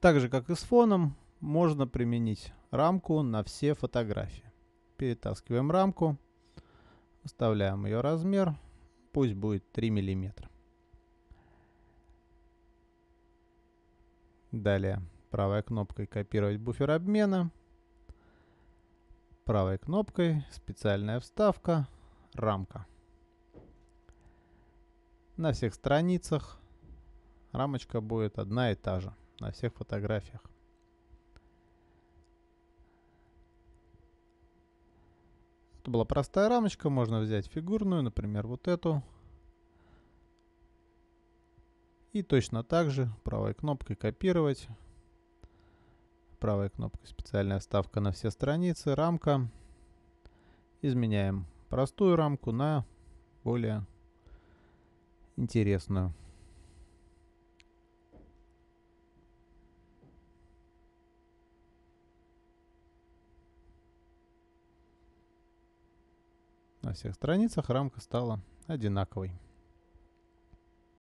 Так же, как и с фоном, можно применить рамку на все фотографии. Перетаскиваем рамку, выставляем ее размер, пусть будет 3 миллиметра. Далее правой кнопкой копировать буфер обмена. Правой кнопкой специальная вставка, рамка. На всех страницах рамочка будет одна и та же, на всех фотографиях. Это была простая рамочка, можно взять фигурную, например, вот эту. И точно так же правой кнопкой копировать. Правой кнопкой специальная вставка на все страницы, рамка. Изменяем простую рамку на более интересную. На всех страницах рамка стала одинаковой.